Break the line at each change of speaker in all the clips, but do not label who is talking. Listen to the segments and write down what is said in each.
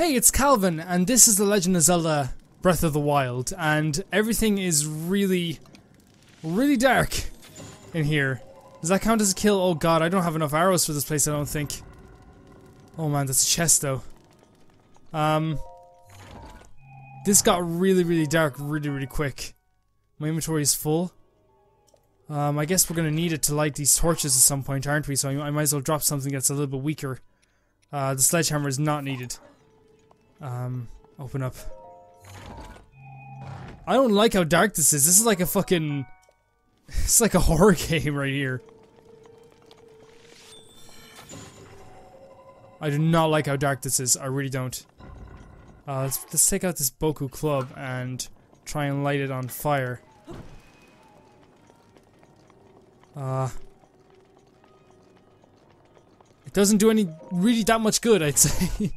Hey, it's Calvin, and this is The Legend of Zelda Breath of the Wild, and everything is really, really dark in here. Does that count as a kill? Oh god, I don't have enough arrows for this place, I don't think. Oh man, that's a chest though. Um, this got really, really dark really, really quick. My inventory is full. Um, I guess we're gonna need it to light these torches at some point, aren't we? So I, might as well drop something that's a little bit weaker. Uh, the sledgehammer is not needed. Um, open up. I don't like how dark this is. This is like a fucking... It's like a horror game right here. I do not like how dark this is. I really don't. Uh, let's, let's take out this Boko club and try and light it on fire. Uh, it doesn't do any really that much good, I'd say.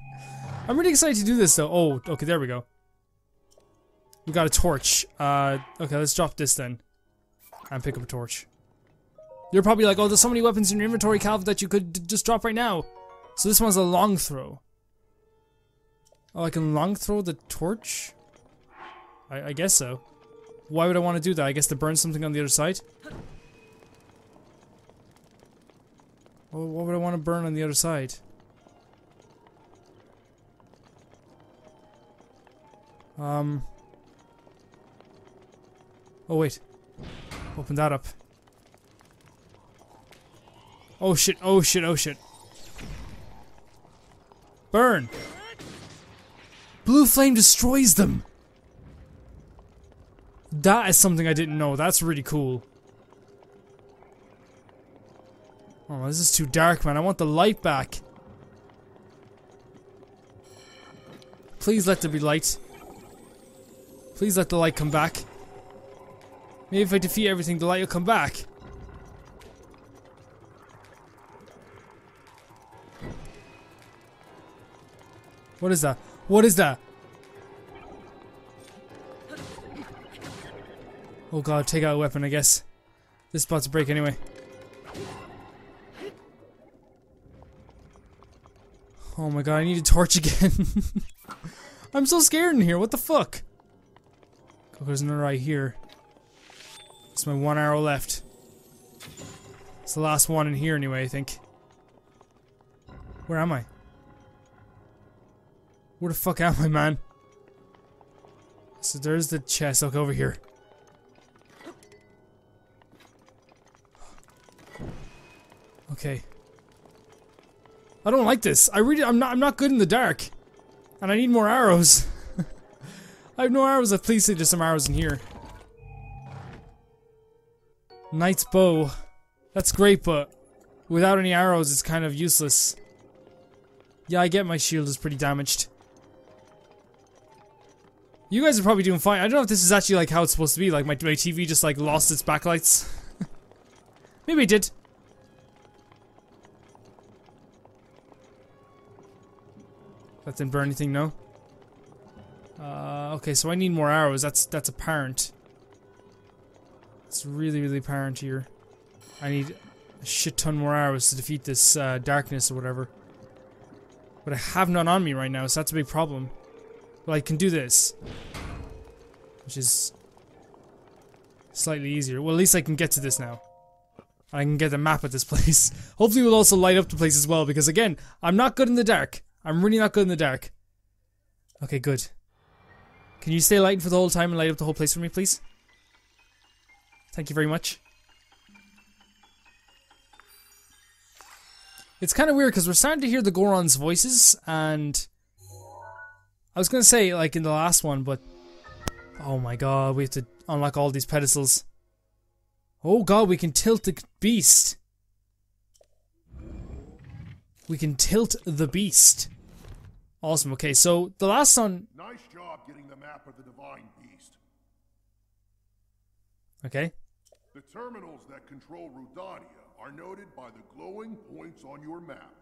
I'm really excited to do this though. Oh, okay, there we go. We got a torch. Uh, okay, let's drop this then. And pick up a torch. You're probably like, oh, there's so many weapons in your inventory, Calv, that you could just drop right now. So this one's a long throw. Oh, I can long throw the torch? I, I guess so. Why would I want to do that? I guess to burn something on the other side? Well, what would I want to burn on the other side? Um. Oh, wait. Open that up. Oh shit, oh shit, oh shit. Burn! Blue flame destroys them! That is something I didn't know. That's really cool. Oh, this is too dark, man. I want the light back. Please let there be light. Please let the light come back. Maybe if I defeat everything, the light will come back. What is that? What is that? Oh god, take out a weapon, I guess. This spot's a break anyway. Oh my god, I need a torch again. I'm so scared in here, what the fuck? Oh, there's another eye here. It's my one arrow left. It's the last one in here anyway, I think. Where am I? Where the fuck am I, man? So there's the chest. Look over here. Okay. I don't like this. I really, I'm not, I'm not good in the dark. And I need more arrows. I have no arrows. Please say there's some arrows in here. Knight's bow. That's great, but without any arrows, it's kind of useless. Yeah, I get my shield is pretty damaged. You guys are probably doing fine. I don't know if this is actually like how it's supposed to be. Like my, my TV just like lost its backlights. Maybe it did. That didn't burn anything, no? Uh, okay, so I need more arrows. That's that's apparent. It's really, really apparent here. I need a shit ton more arrows to defeat this uh, darkness or whatever. But I have none on me right now, so that's a big problem. But I can do this. Which is slightly easier. Well, at least I can get to this now. I can get a map at this place. Hopefully we'll also light up the place as well, because again, I'm not good in the dark. I'm really not good in the dark. Okay, good. Can you stay lighting for the whole time and light up the whole place for me, please? Thank you very much. It's kind of weird because we're starting to hear the Goron's voices, and I was gonna say like in the last one, but oh my god, we have to unlock all these pedestals. Oh god, we can tilt the beast. We can tilt the beast. Awesome. Okay, so the last one.
Nice job getting map of the divine beast.
Okay.
The terminals that control Rudania are noted by the glowing points on your map.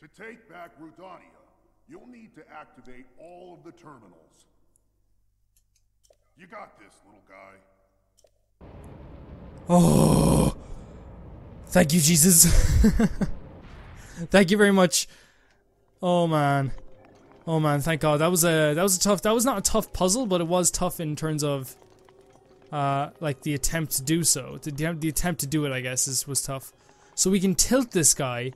To take back Rudania, you'll need to activate all of the terminals. You got this, little guy.
Oh. Thank you, Jesus. Thank you very much. Oh man. Oh man, thank God. That was a that was a tough that was not a tough puzzle, but it was tough in terms of uh like the attempt to do so. The, the attempt to do it, I guess, is was tough. So we can tilt this guy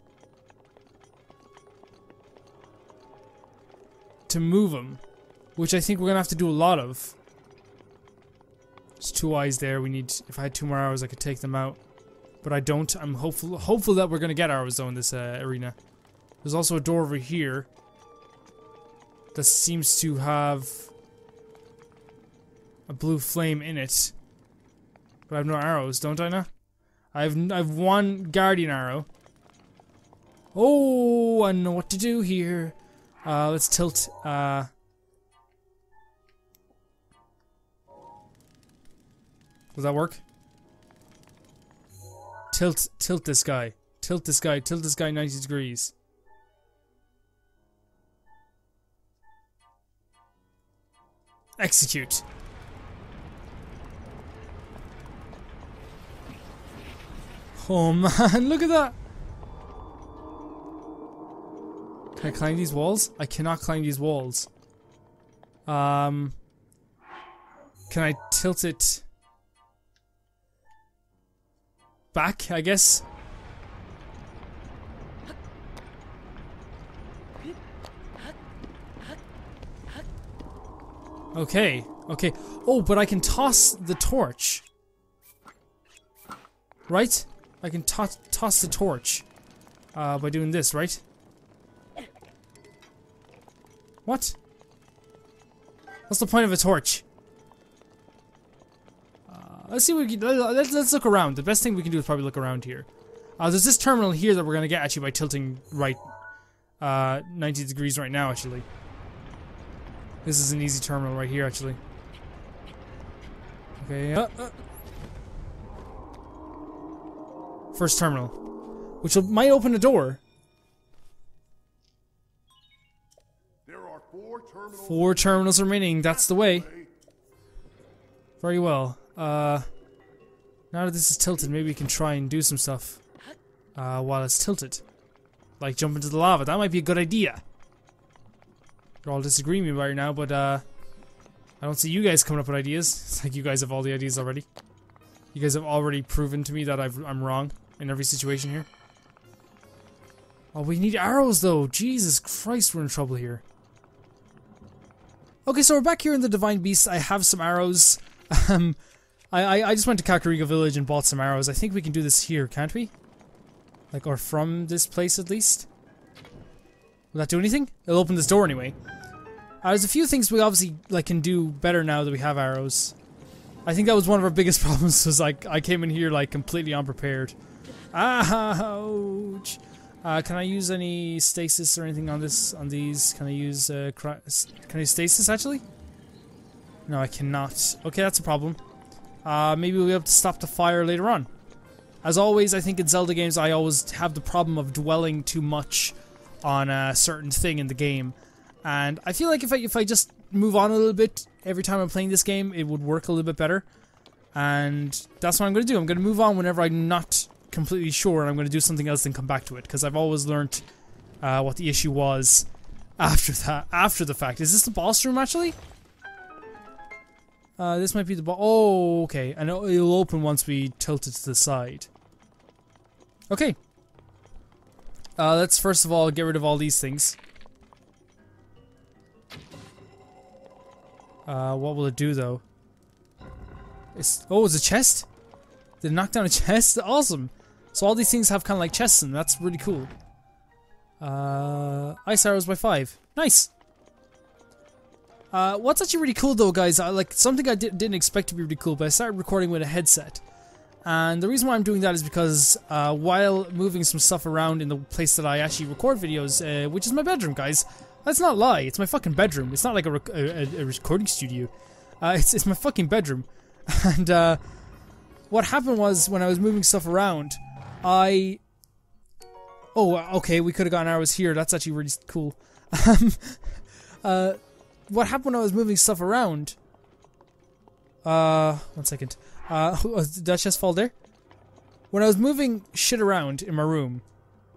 to move him, which I think we're gonna have to do a lot of. There's two eyes there. We need. If I had two more arrows, I could take them out, but I don't. I'm hopeful hopeful that we're gonna get arrows though in this uh, arena. There's also a door over here that seems to have a blue flame in it. But I have no arrows, don't I now? I have I have one guardian arrow. Oh, I know what to do here. Uh, let's tilt. Uh, does that work? Tilt, tilt this guy. Tilt this guy. Tilt this guy 90 degrees. Execute. Oh man, look at that! Can I climb these walls? I cannot climb these walls. Um, can I tilt it back, I guess? Okay, okay. Oh, but I can toss the torch. Right? I can to toss the torch. Uh, by doing this, right? What? What's the point of a torch? Uh, let's see what we can, let's, let's look around. The best thing we can do is probably look around here. Uh, there's this terminal here that we're gonna get actually by tilting right, uh, 90 degrees right now actually. This is an easy terminal right here, actually. Okay, uh, uh. First terminal. Which might open a door.
There are four terminals.
Four terminals remaining, that's the way. Very well. Uh, now that this is tilted, maybe we can try and do some stuff. Uh, while it's tilted. Like jump into the lava, that might be a good idea. You're all disagreeing with me right now, but uh, I don't see you guys coming up with ideas. It's like you guys have all the ideas already. You guys have already proven to me that i am wrong in every situation here. Oh, we need arrows though. Jesus Christ, we're in trouble here. Okay, so we're back here in the Divine Beast. I have some arrows. Um, I, I, I just went to Kakariko Village and bought some arrows. I think we can do this here, can't we? Like, or from this place at least? Will that do anything? It'll open this door anyway. Uh, there's a few things we obviously like can do better now that we have arrows. I think that was one of our biggest problems. Was like I came in here like completely unprepared. Ouch! Uh, can I use any stasis or anything on this? On these? Can I use? Uh, can I use stasis actually? No, I cannot. Okay, that's a problem. Uh, maybe we'll be able to stop the fire later on. As always, I think in Zelda games I always have the problem of dwelling too much on a certain thing in the game and I feel like if I if I just move on a little bit every time I'm playing this game, it would work a little bit better. And that's what I'm going to do. I'm going to move on whenever I'm not completely sure, and I'm going to do something else and come back to it because I've always learned uh, what the issue was after that. After the fact, is this the boss room actually? Uh, this might be the boss. Oh, okay. And it'll, open once we tilt it to the side. Okay. Uh, let's first of all get rid of all these things. Uh, what will it do though? It's oh, it's a chest. Did it knock down a chest? Awesome. So all these things have kind of like chests them. That's really cool. Uh, ice arrows by five. Nice. Uh, what's actually really cool though, guys, I, like something I di didn't expect to be really cool, but I started recording with a headset. And the reason why I'm doing that is because uh, while moving some stuff around in the place that I actually record videos, uh, which is my bedroom, guys, Let's not lie. It's my fucking bedroom. It's not like a, rec a, a recording studio. Uh, it's, it's my fucking bedroom. And uh, what happened was when I was moving stuff around, I. Oh, okay. We could have gotten arrows here. That's actually really cool. Um, uh, what happened when I was moving stuff around? Uh, one second. Uh, did that just fall there? When I was moving shit around in my room,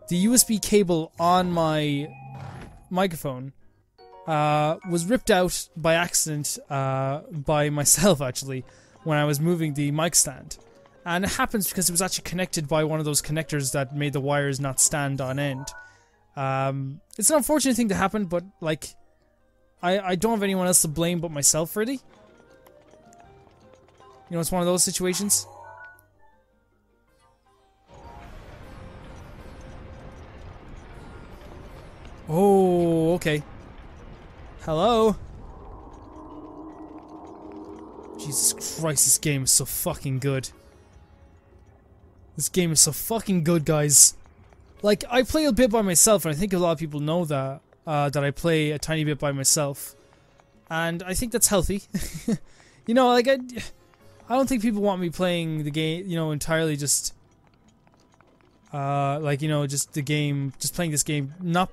the USB cable on my microphone uh, was ripped out by accident uh, by myself actually when I was moving the mic stand. And it happens because it was actually connected by one of those connectors that made the wires not stand on end. Um, it's an unfortunate thing to happen, but like, I, I don't have anyone else to blame but myself, really. You know, it's one of those situations. Oh, okay. Hello? Jesus Christ, this game is so fucking good. This game is so fucking good, guys. Like, I play a bit by myself, and I think a lot of people know that, uh, that I play a tiny bit by myself. And I think that's healthy. you know, like, I, I don't think people want me playing the game, you know, entirely just, uh, like, you know, just the game, just playing this game, not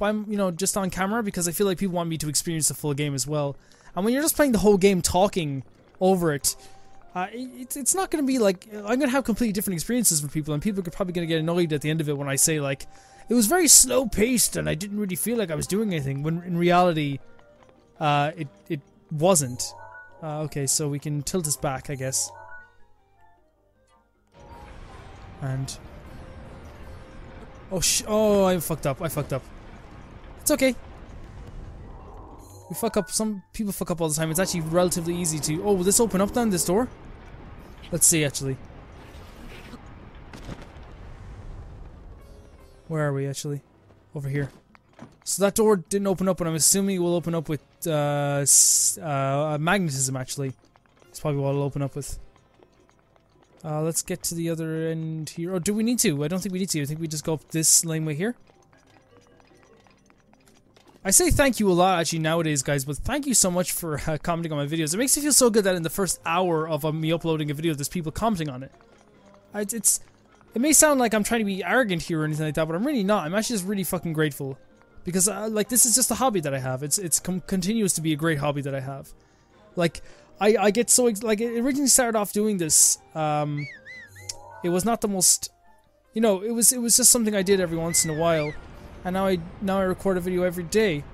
by, you know, just on camera, because I feel like people want me to experience the full game as well. And when you're just playing the whole game talking over it, uh, it, it's not going to be like I'm going to have completely different experiences for people, and people are probably going to get annoyed at the end of it when I say like it was very slow paced and I didn't really feel like I was doing anything. When in reality, uh, it it wasn't. Uh, okay, so we can tilt this back, I guess, and oh sh oh I fucked up. I fucked up. It's okay. We fuck up, some people fuck up all the time. It's actually relatively easy to... Oh, will this open up then, this door? Let's see, actually. Where are we, actually? Over here. So that door didn't open up, but I'm assuming it will open up with uh, uh, magnetism, actually. That's probably what it'll open up with. Uh, let's get to the other end here. Oh, do we need to? I don't think we need to. I think we just go up this laneway here. I say thank you a lot actually nowadays, guys, but thank you so much for uh, commenting on my videos. It makes me feel so good that in the first hour of uh, me uploading a video, there's people commenting on it. I, it's, it may sound like I'm trying to be arrogant here or anything like that, but I'm really not. I'm actually just really fucking grateful because uh, like this is just a hobby that I have. It's it's continues to be a great hobby that I have. Like I I get so like it originally started off doing this. Um, it was not the most, you know, it was it was just something I did every once in a while and now I now I record a video every day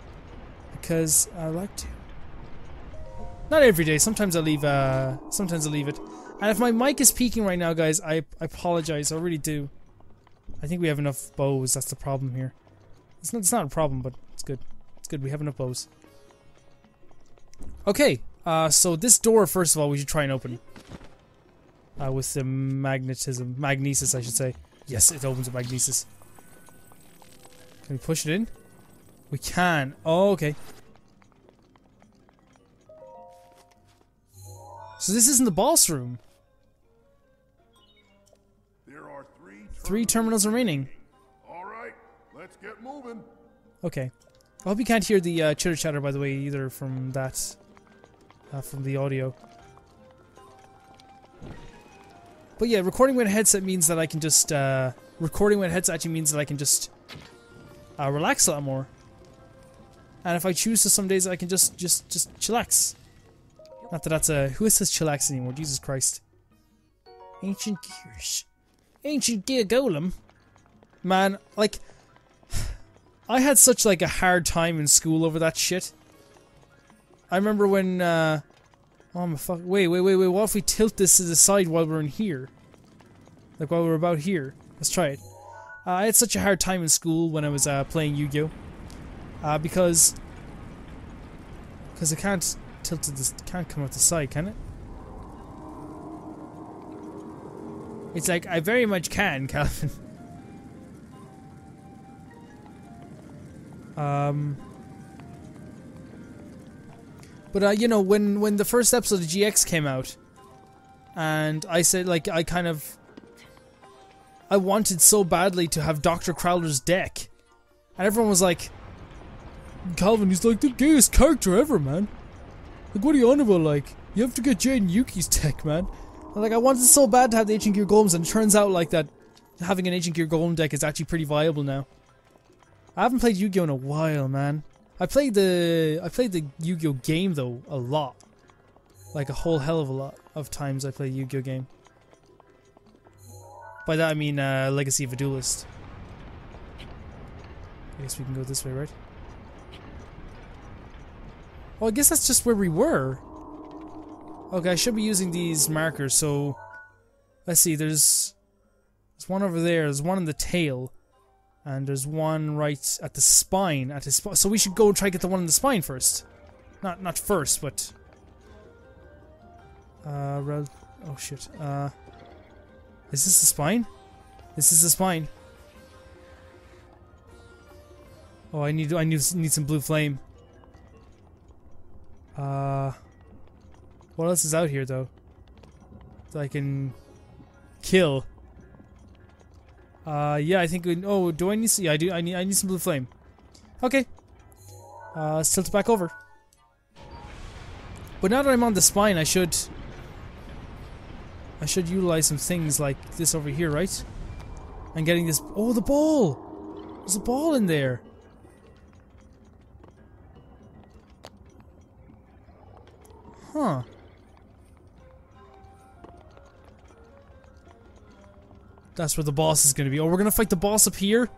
because I like to. Not every day. Sometimes I leave. Uh, sometimes I leave it. And if my mic is peaking right now, guys, I, I apologize. I really do. I think we have enough bows. That's the problem here. It's not. It's not a problem, but it's good. It's good. We have enough bows. Okay. Uh, so this door, first of all, we should try and open. Uh, with the magnetism, magnesis, I should say. Yes, it opens with magnesis. Can we push it in? We can. Oh, okay. So this isn't the boss room.
There are three
Three terminals remaining.
All right, let's get moving.
Okay. I hope you can't hear the uh, chitter chatter, by the way, either from that, uh, from the audio. But yeah, recording with a headset means that I can just, uh, recording with a headset actually means that I can just uh, relax a lot more. And if I choose to, some days I can just, just, just chillax. Not that that's a who says chillax anymore. Jesus Christ. Ancient gears, ancient gear golem. Man, like, I had such like a hard time in school over that shit. I remember when. uh... Oh my fuck! Wait, wait, wait, wait. What if we tilt this to the side while we're in here? Like while we're about here. Let's try it. Uh, I had such a hard time in school when I was uh, playing Yu-Gi-Oh! Uh, because because it can't tilt to this can't come out the side, can it? It's like I very much can, Calvin. um. But uh, you know, when when the first episode of GX came out, and I said like I kind of I wanted so badly to have Dr. Crowler's deck. And everyone was like, Calvin, he's like the gayest character ever, man. Like, what are you on about, like? You have to get Jaden Yuki's deck, man. And, like, I wanted so bad to have the Ancient Gear Golems, and it turns out, like, that having an Ancient Gear Golem deck is actually pretty viable now. I haven't played Yu-Gi-Oh! in a while, man. I played the I played the Yu-Gi-Oh! game, though, a lot. Like, a whole hell of a lot of times I played Yu-Gi-Oh! game. By that I mean uh, Legacy of a Duelist. I guess we can go this way, right? Oh, I guess that's just where we were. Okay, I should be using these markers, so... Let's see, there's... There's one over there, there's one in the tail. And there's one right at the spine, at his So we should go and try to get the one in the spine first. Not not first, but... Uh, oh shit. Uh... Is this the spine? This is the spine. Oh, I need I need need some blue flame. Uh, what else is out here though? That I can kill. Uh, yeah, I think. We, oh, do I need? Yeah, I do. I need. I need some blue flame. Okay. Uh, let's tilt it back over. But now that I'm on the spine, I should. I should utilize some things like this over here, right? I'm getting this. Oh, the ball! There's a ball in there. Huh. That's where the boss is going to be. Oh, we're going to fight the boss up here?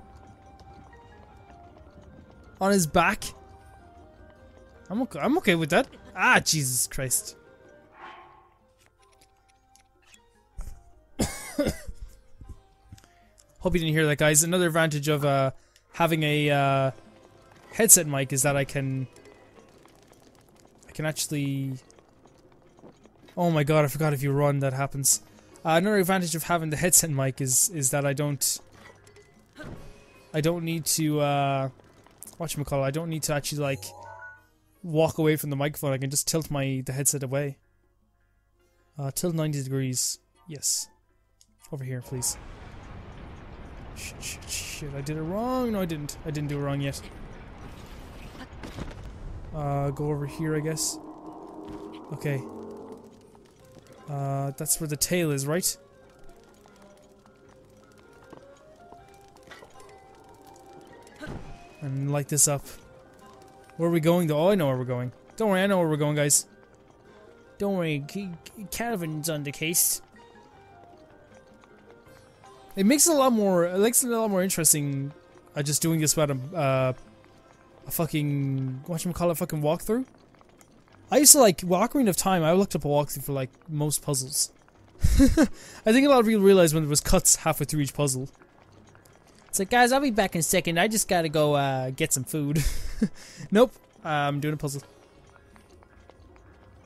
On his back? I'm okay, I'm okay with that. Ah, Jesus Christ. Hope you didn't hear that, guys. Another advantage of uh, having a uh, headset mic is that I can... I can actually Oh my god, I forgot if you run that happens. Uh, another advantage of having the headset mic is is that I don't I don't need to uh whatchamacallit, I don't need to actually like walk away from the microphone, I can just tilt my the headset away. Uh tilt 90 degrees. Yes. Over here, please. Shit, shit, shit, I did it wrong. No, I didn't. I didn't do it wrong yet. Uh, go over here, I guess. Okay. Uh, that's where the tail is, right? And light this up. Where are we going though? Oh, I know where we're going. Don't worry, I know where we're going, guys. Don't worry, Calvin's on the case. It makes it a lot more. It makes it a lot more interesting. Uh, just doing this without a, uh, a fucking what you call it, fucking walkthrough. I used to like Ocarina of Time. I looked up a walkthrough for like most puzzles. I think a lot of people realize when there was cuts halfway through each puzzle. It's like, guys, I'll be back in a second. I just gotta go uh, get some food. nope, I'm doing a puzzle.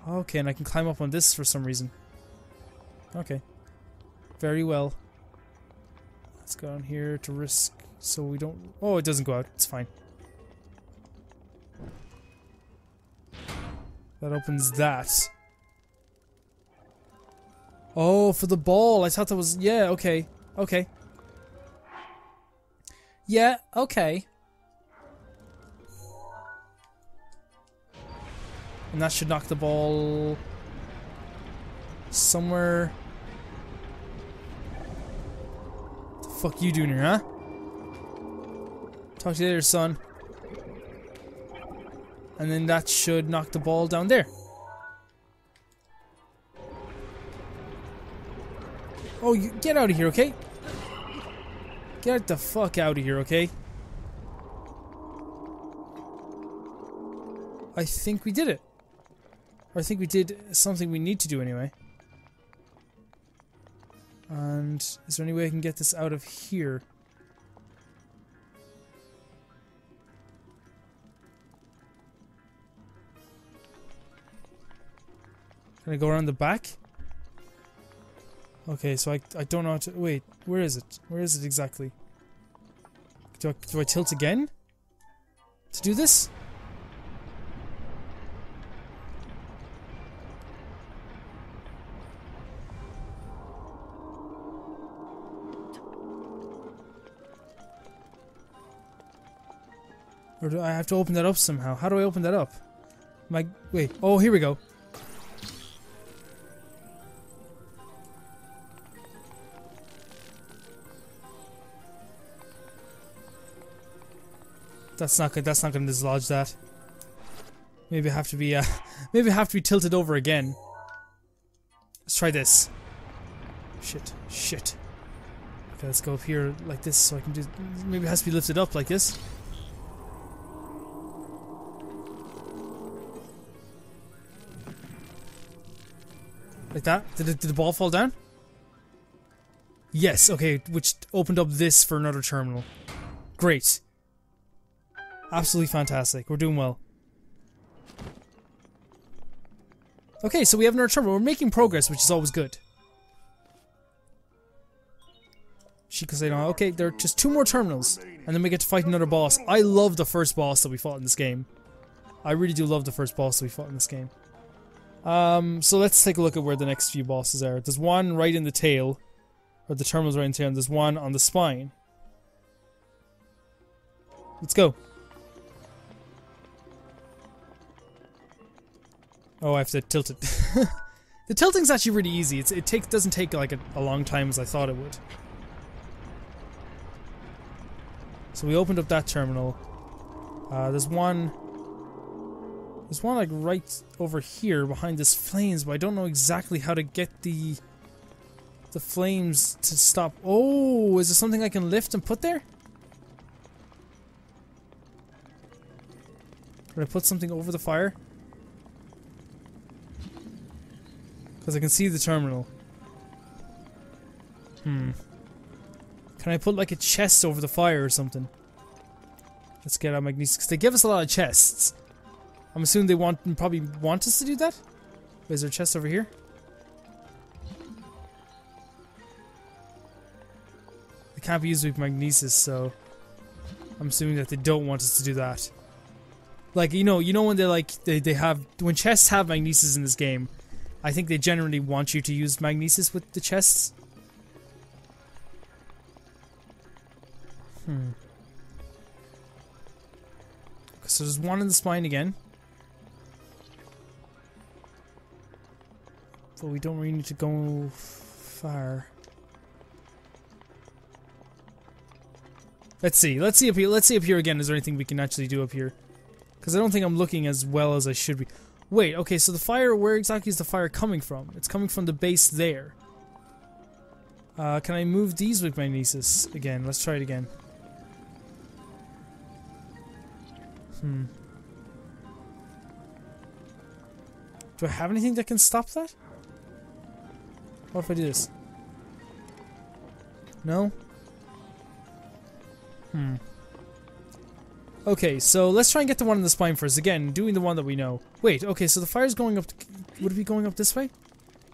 Okay, and I can climb up on this for some reason. Okay, very well. Let's go down here to risk so we don't. Oh, it doesn't go out. It's fine. That opens that. Oh, for the ball. I thought that was... Yeah, okay. Okay. Yeah, okay. And that should knock the ball... Somewhere... fuck you doing huh? Talk to you later, son. And then that should knock the ball down there. Oh, you get out of here, okay? Get the fuck out of here, okay? I think we did it. I think we did something we need to do anyway. And is there any way I can get this out of here? Can I go around the back? Okay, so I, I don't know how to... Wait, where is it? Where is it exactly? Do I, do I tilt again? To do this? Or do I have to open that up somehow? How do I open that up? My wait. Oh, here we go. That's not good. That's not going to dislodge that. Maybe I have to be, uh, maybe I have to be tilted over again. Let's try this. Shit. Shit. Okay, let's go up here like this so I can just, maybe it has to be lifted up like this. Like that? Did, it, did the ball fall down? Yes, okay, which opened up this for another terminal. Great. Absolutely fantastic. We're doing well. Okay, so we have another terminal. We're making progress, which is always good. She could say, no, okay, there are just two more terminals, and then we get to fight another boss. I love the first boss that we fought in this game. I really do love the first boss that we fought in this game. Um, so let's take a look at where the next few bosses are. There's one right in the tail, or the terminal's right in the tail, and there's one on the spine. Let's go. Oh, I have to tilt it. the tilting's actually really easy. It's, it take, doesn't take like a, a long time as I thought it would. So we opened up that terminal. Uh, there's one... There's one like right over here behind this flames, but I don't know exactly how to get the the flames to stop. Oh, is there something I can lift and put there? Can I put something over the fire? Because I can see the terminal. Hmm. Can I put like a chest over the fire or something? Let's get our magnesis. Because they give us a lot of chests. I'm assuming they want probably want us to do that. Is there a chest over here? It can't be used with magnesis, so I'm assuming that they don't want us to do that. Like you know, you know when they like they they have when chests have magnesis in this game, I think they generally want you to use magnesis with the chests. Hmm. So there's one in the spine again. But we don't really need to go far. Let's see. Let's see up here. Let's see up here again. Is there anything we can actually do up here? Because I don't think I'm looking as well as I should be. Wait, okay, so the fire, where exactly is the fire coming from? It's coming from the base there. Uh, can I move these with my magnesis again? Let's try it again. Hmm. Do I have anything that can stop that? What if I do this? No? Hmm. Okay, so let's try and get the one in the spine first. Again, doing the one that we know. Wait, okay, so the fire's going up... would it be going up this way?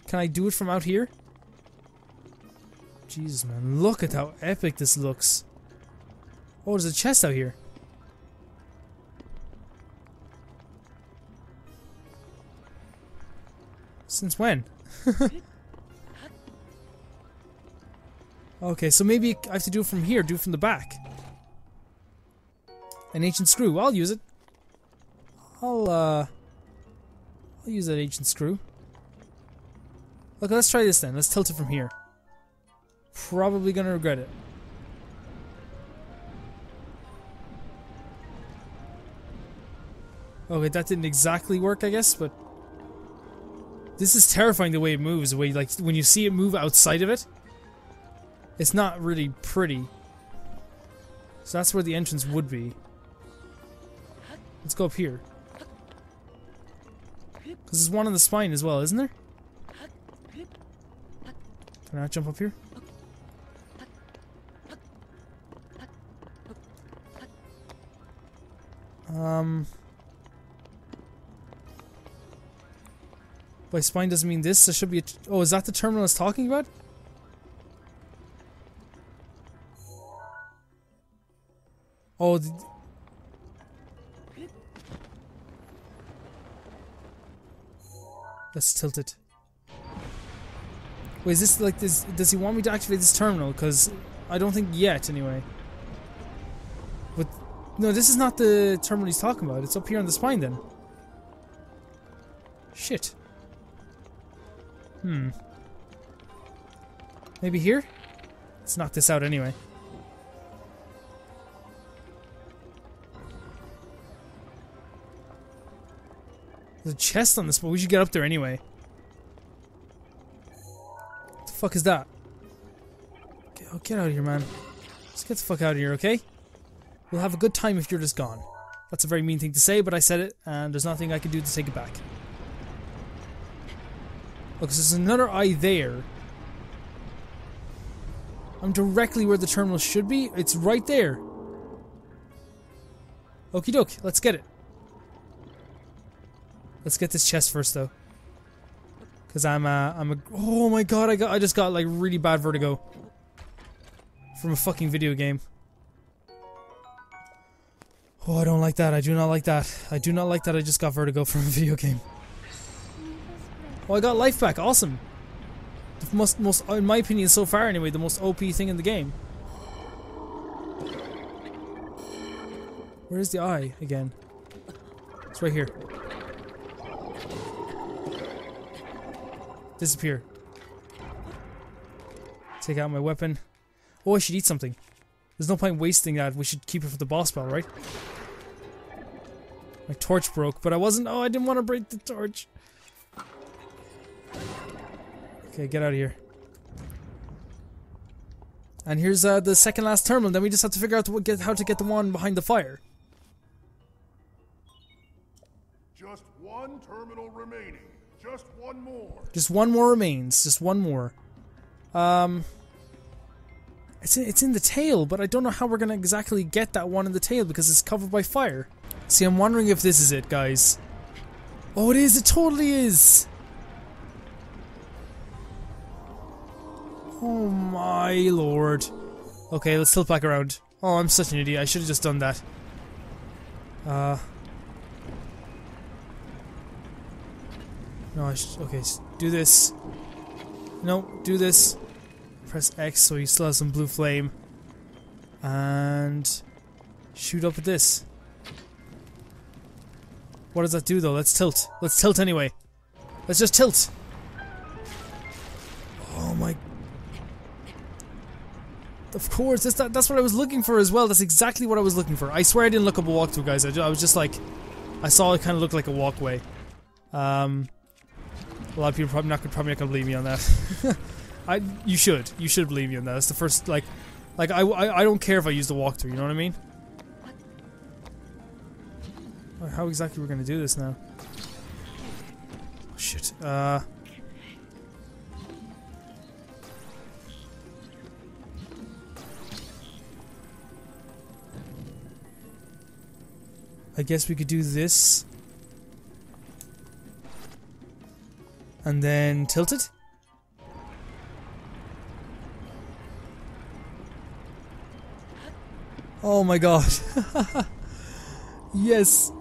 Can I do it from out here? Jesus, man. Look at how epic this looks. Oh, there's a chest out here. Since when? okay, so maybe I have to do it from here, do it from the back. An ancient screw. I'll use it. I'll, uh... I'll use that ancient screw. Look, let's try this then. Let's tilt it from here. Probably gonna regret it. Okay, that didn't exactly work, I guess, but... This is terrifying the way it moves, the way, like, when you see it move outside of it. It's not really pretty. So that's where the entrance would be. Let's go up here. Because there's one on the spine as well, isn't there? Can I jump up here? Um... By spine doesn't mean this, there should be a... Oh, is that the terminal I was talking about? Oh, Let's tilt it. Wait, is this like this? Does he want me to activate this terminal? Because I don't think yet, anyway. But no, this is not the terminal he's talking about. It's up here on the spine, then. Shit. Hmm. Maybe here? Let's knock this out anyway. There's a chest on this, but we should get up there anyway. What the fuck is that? Get, oh, get out of here, man. Just get the fuck out of here, okay? We'll have a good time if you're just gone. That's a very mean thing to say, but I said it, and there's nothing I can do to take it back. Look, there's another eye there. I'm directly where the terminal should be. It's right there. Okie doke, let's get it. Let's get this chest first, though. Cause I'm uh, I'm a oh my god I got I just got like really bad vertigo from a fucking video game. Oh, I don't like that. I do not like that. I do not like that. I just got vertigo from a video game. Oh, I got life back. Awesome. The most, most, in my opinion, so far anyway, the most OP thing in the game. Where's the eye again? It's right here. Disappear. Take out my weapon. Oh, I should eat something. There's no point wasting that. We should keep it for the boss battle, right? My torch broke, but I wasn't- oh, I didn't want to break the torch. Okay, get out of here. And here's uh, the second last terminal, then we just have to figure out to get, how to get the one behind the fire.
Just one terminal remaining. Just one more.
Just one more remains. Just one more. Um, it's in, it's in the tail, but I don't know how we're gonna exactly get that one in the tail because it's covered by fire. See, I'm wondering if this is it, guys. Oh, it is. It totally is. Oh my lord. Okay, let's tilt back around. Oh, I'm such an idiot. I should have just done that. Uh. No, I should. Okay, do this. No, do this. Press X so you still have some blue flame. And. Shoot up at this. What does that do though? Let's tilt. Let's tilt anyway. Let's just tilt. Oh my. Of course, that's, that, that's what I was looking for as well. That's exactly what I was looking for. I swear I didn't look up a walkthrough, guys. I, I was just like. I saw it kind of looked like a walkway. Um. A lot of people probably not probably not gonna believe me on that. I you should you should believe me on that. That's the first like like I, I I don't care if I use the walkthrough. You know what I mean? How exactly we're gonna do this now? Oh, shit. Uh. I guess we could do this. And then tilt it? Oh my god. yes.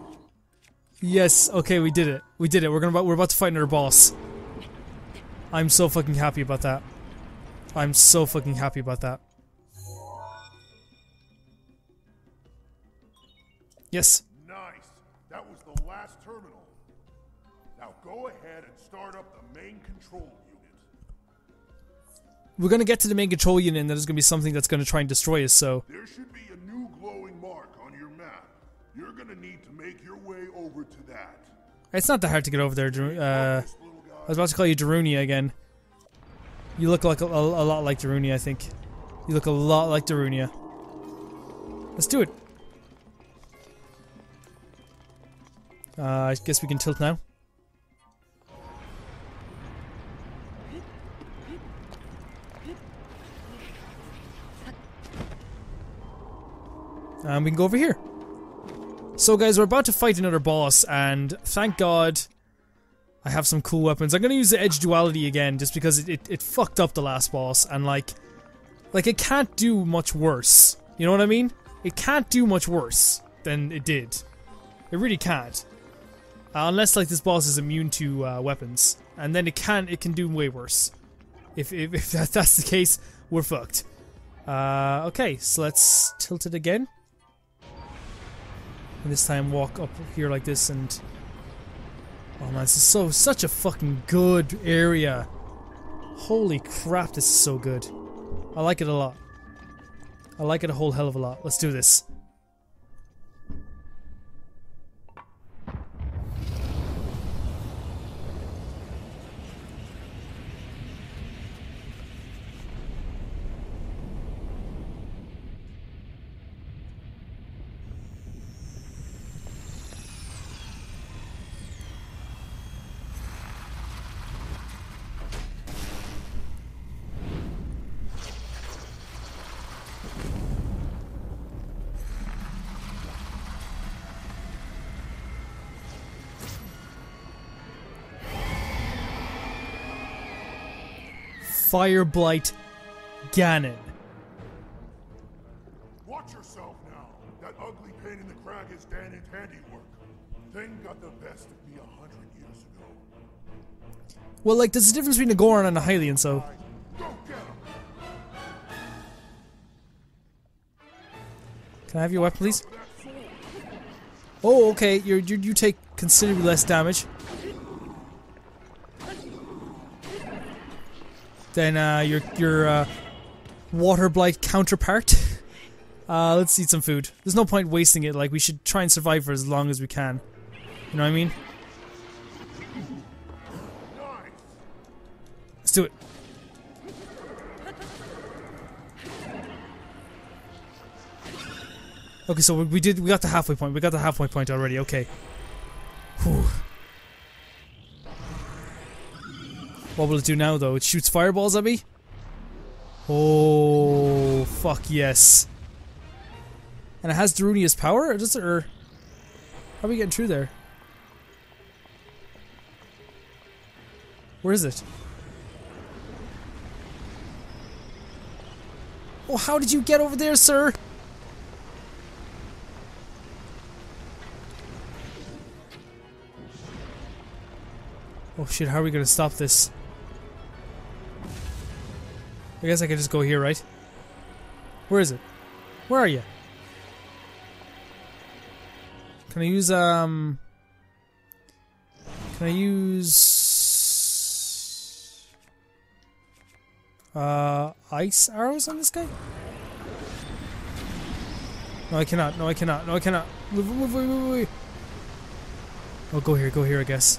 Yes, okay, we did it. We did it. We're gonna we're about to fight another boss. I'm so fucking happy about that. I'm so fucking happy about that. Yes.
Nice. That was the last terminal. Now go ahead and start up the main control unit.
We're gonna get to the main control unit and there's gonna be something that's gonna try and destroy us, so
There should be a new glowing mark on your map. You're gonna need to make your way over to that.
it's not that hard to get over there, uh
Focus, little guy.
I was about to call you Darunia again. You look like a, a, a lot like Darunia, I think. You look a lot like Darunia. Let's do it. Uh, I guess we can tilt now. And we can go over here. So guys, we're about to fight another boss, and thank God I have some cool weapons. I'm gonna use the edge duality again, just because it, it, it fucked up the last boss, and like, like it can't do much worse. You know what I mean? It can't do much worse than it did. It really can't, uh, unless like this boss is immune to uh, weapons, and then it can it can do way worse. If if, if that's the case, we're fucked. Uh, okay, so let's tilt it again. And this time walk up here like this and Oh man, this is so such a fucking good area. Holy crap, this is so good. I like it a lot. I like it a whole hell of a lot. Let's do this. Fire Blight Ganon.
Watch yourself now. That ugly pain in the crag is Ganon's handiwork. Thing got the best of me a hundred years ago.
Well, like, there's a difference between a Goron and a Hylian, so.
Go get him!
Can I have your weapon, please?
For that sword!
Oh, okay. You you take considerably less damage. Than uh, your your uh, water blight counterpart. Uh, let's eat some food. There's no point wasting it. Like we should try and survive for as long as we can. You know what I mean? Let's do it. Okay, so we- did. We got the halfway point. We got the halfway point already. Okay. Whew. What will it do now, though? It shoots fireballs at me. Oh, fuck yes. And it has Darunia's power, or does it? Or how are we getting through there? Where is it? Oh, how did you get over there, sir? Oh shit, how are we gonna stop this? I guess I could just go here, right? Where is it? Where are you? Can I use, um... Can I use... Uh, ice arrows on this guy? No, I cannot. No, I cannot. No, I cannot. Move, move, move, move, move. Oh, go here, go here, I guess.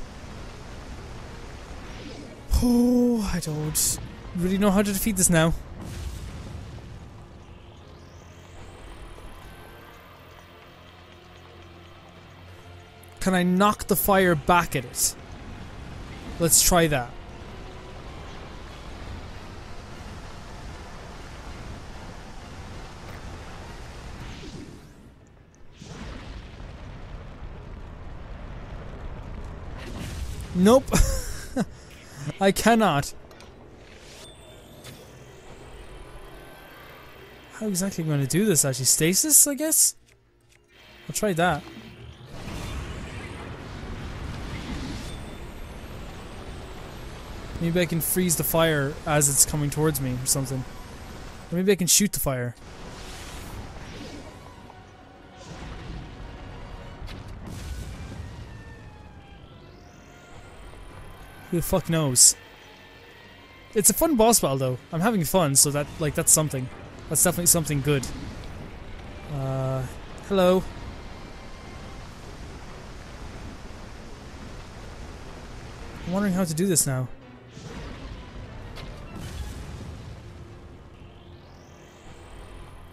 Oh, I don't really know how to defeat this now. Can I knock the fire back at it? Let's try that. Nope. I cannot. How exactly am I going to do this actually? Stasis, I guess? I'll try that. Maybe I can freeze the fire as it's coming towards me or something. Or maybe I can shoot the fire. Who the fuck knows? It's a fun boss battle though. I'm having fun, so that like that's something. That's definitely something good. Uh, hello. I'm wondering how to do this now.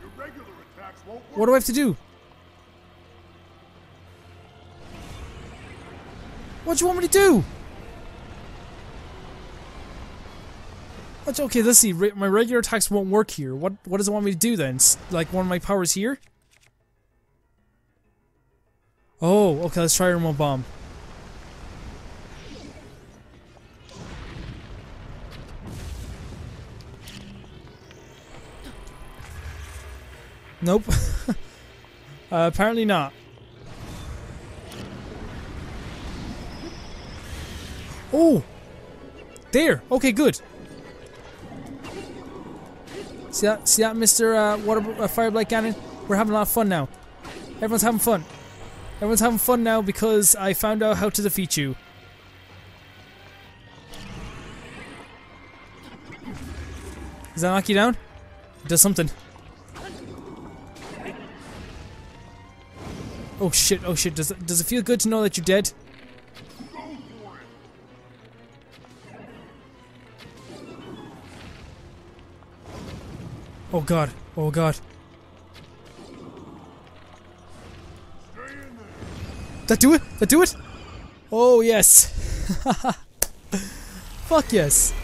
Your regular attacks won't work.
What do I have to do? What do you want me to do? Okay, let's see. Re- my regular attacks won't work here. What What does it want me to do then? S- Like one of my powers here? Oh, okay. Let's try remote bomb. Nope. uh, apparently not. Oh! There! Okay, good. See that, see that, Mr. Uh, Water uh, Fire Blight Ganon? We're having a lot of fun now. Everyone's having fun. Everyone's having fun now because I found out how to defeat you. Does that knock you down? It does something. Oh shit, oh shit, does does it feel good to know that you're dead? Oh god, oh god. That do it? That do it? Oh yes. Fuck yes.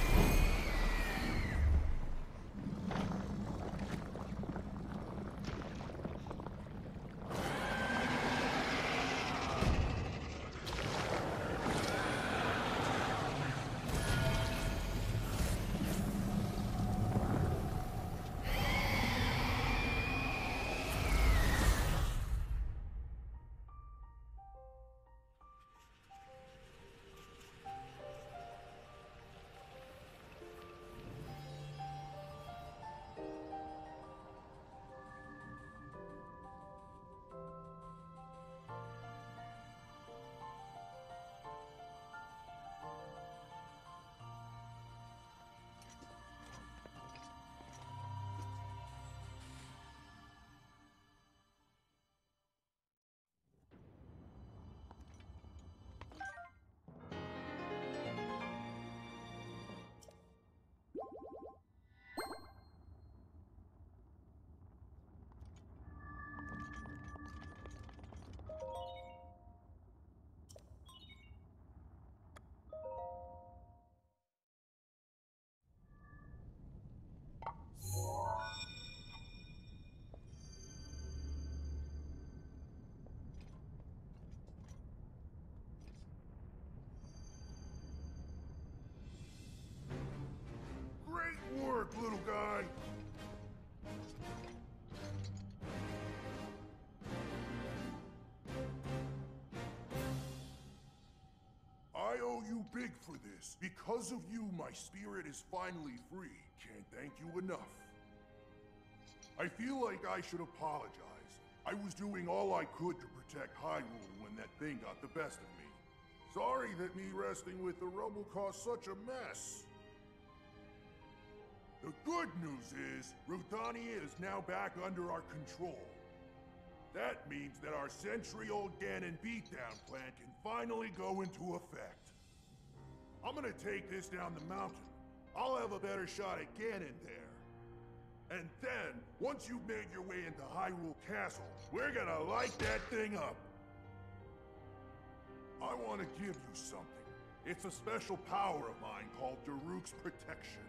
little guy. I owe you big for this. Because of you, my spirit is finally free. Can't thank you enough. I feel like I should apologize. I was doing all I could to protect Hyrule when that thing got the best of me. Sorry that me resting with the rubble caused such a mess. The good news is, Rudania is now back under our control. That means that our century-old Ganon beatdown plan can finally go into effect. I'm gonna take this down the mountain. I'll have a better shot at Ganon there. And then, once you've made your way into Hyrule Castle, we're gonna light that thing up. I want to give you something. It's a special power of mine called Daruk's Protection.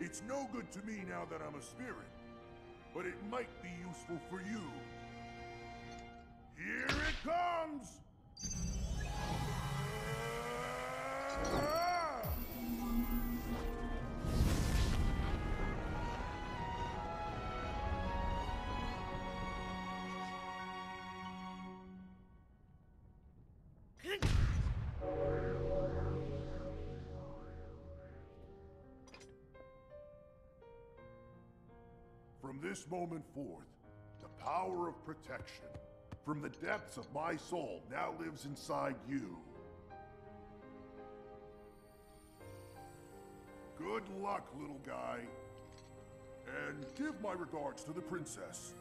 It's no good to me now that I'm a spirit, but it might be useful for you. Here it comes! This moment forth, the power of protection from the depths of my soul now lives inside you. Good luck, little guy. And give my regards to the princess.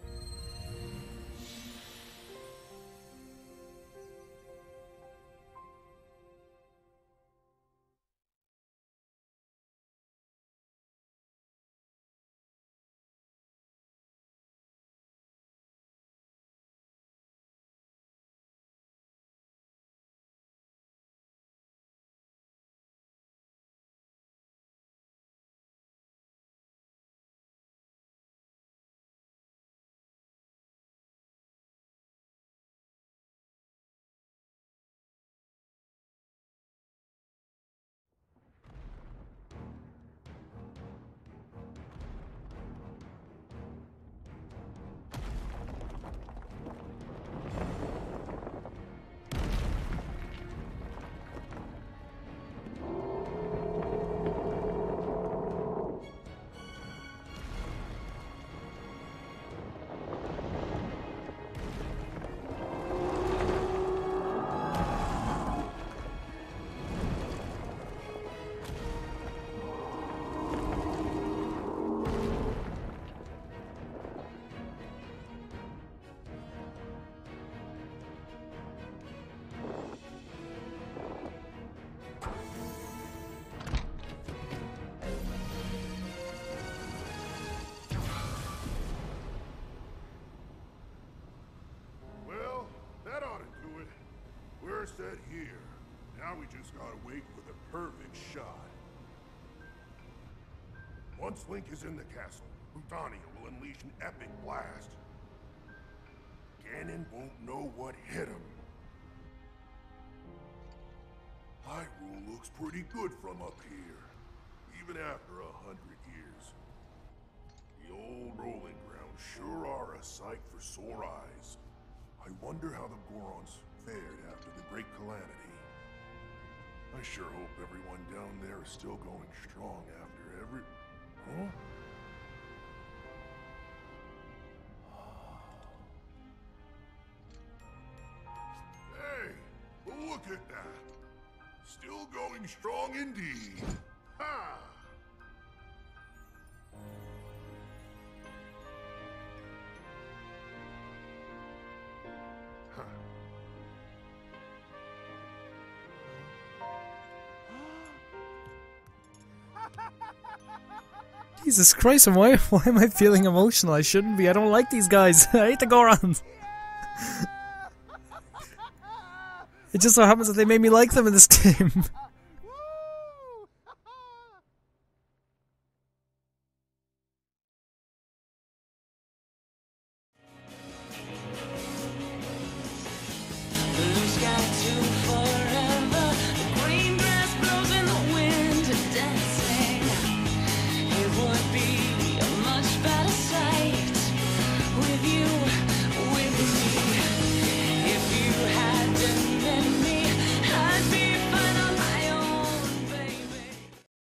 Set here. Now we just gotta wait for the perfect shot. Once Link is in the castle, Rudania will unleash an epic blast. Ganon won't know what hit him. Hyrule looks pretty good from up here, even after a hundred years. The old rolling grounds sure are a sight for sore eyes. I wonder how the Gorons fared after the Great Calamity. I sure hope everyone down there is still going strong after every... Huh? Hey, look at that! Still going strong indeed! Ha!
Jesus Christ, why, why am I feeling emotional? I shouldn't be. I don't like these guys. I hate the Gorons. it just so happens that they made me like them in this game.